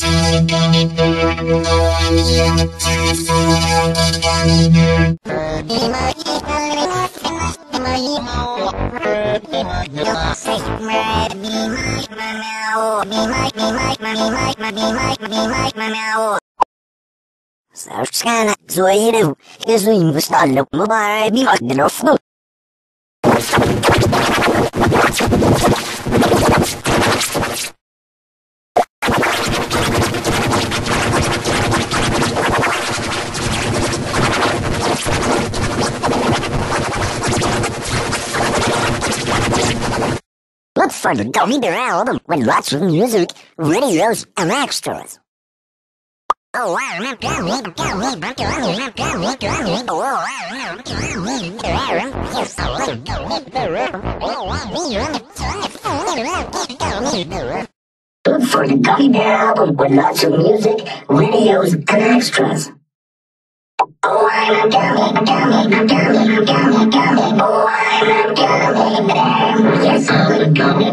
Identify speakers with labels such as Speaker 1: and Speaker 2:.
Speaker 1: Bear. Yes, I'm a gummy bear. Oh, I'm a gummy,
Speaker 2: Look for the Gummy Bear album with lots of music, videos, and extras. Oh, a a a a.
Speaker 1: Look for the Gummy Bear album with lots of music, videos, and extras. Oh, I'm a gummy, gummy, gummy, gummy. Gummy bear. Yes, I'm a gummy